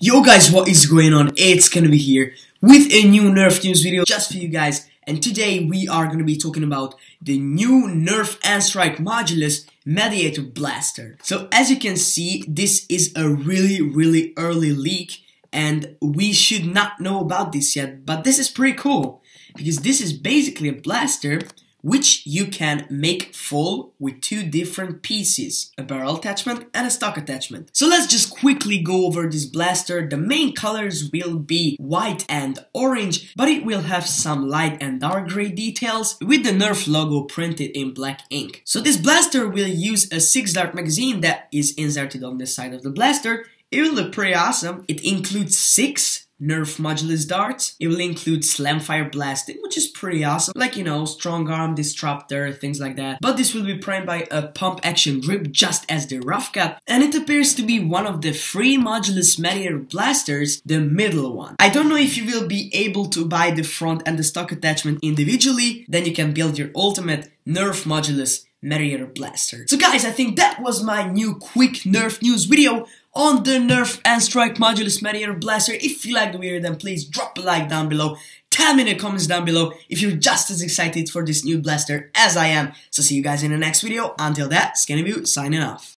Yo guys, what is going on? It's gonna be here with a new Nerf news video just for you guys. And today we are gonna be talking about the new Nerf N-Strike Modulus Mediator Blaster. So as you can see, this is a really, really early leak and we should not know about this yet, but this is pretty cool because this is basically a blaster which you can make full with two different pieces, a barrel attachment and a stock attachment. So let's just quickly go over this blaster. The main colors will be white and orange, but it will have some light and dark gray details with the Nerf logo printed in black ink. So this blaster will use a 6 dart magazine that is inserted on the side of the blaster. It will look pretty awesome. It includes 6 Nerf Modulus darts. It will include Slamfire Blasting, which is pretty awesome. Like, you know, Strong Arm Disruptor, things like that. But this will be primed by a pump action grip just as the Rough Cut. And it appears to be one of the free Modulus Mediator blasters, the middle one. I don't know if you will be able to buy the front and the stock attachment individually. Then you can build your ultimate Nerf Modulus Mediator Blaster. So guys, I think that was my new quick Nerf news video on the Nerf N-Strike Modulus Mediator Blaster. If you like the video, then please drop a like down below. Tell me in the comments down below if you're just as excited for this new blaster as I am. So see you guys in the next video. Until that, Skanywoo signing off.